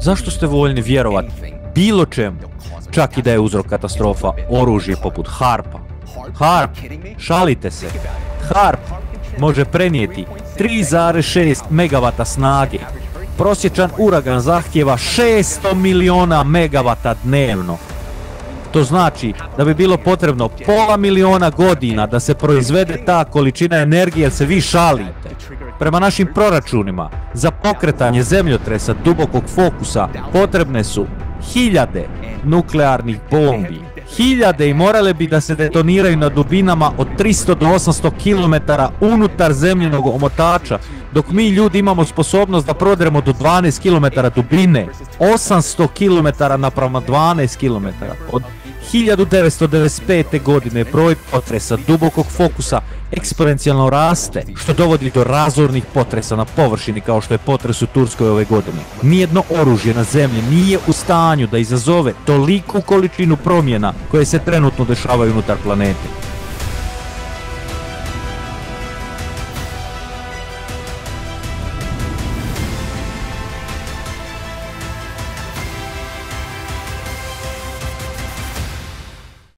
Zašto ste voljni vjerovati bilo čemu, čak i da je uzrok katastrofa oružje poput harpa? Harp, šalite se, harp može prenijeti 3,6 MW snage. Prosječan uragan zahtjeva 600 miliona megavata dnevno. To znači da bi bilo potrebno pola miliona godina da se proizvede ta količina energije jer se vi šalite. Prema našim proračunima, za pokretanje zemljotresa dubokog fokusa potrebne su hiljade nuklearnih bombi. Hiljade i morale bi da se detoniraju na dubinama od 300 do 800 km unutar zemljenog omotača, dok mi ljudi imamo sposobnost da prodremo do 12 km dubine. 800 km naprama 12 km. Od 1995. godine broj potresa dubokog fokusa eksponencijalno raste, što dovodi do razornih potresa na površini kao što je potres u Turskoj ove godine. Nijedno oružje na zemlji nije u stanju da izazove toliku količinu promjena koje se trenutno dešavaju unutar planete.